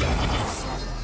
Yes.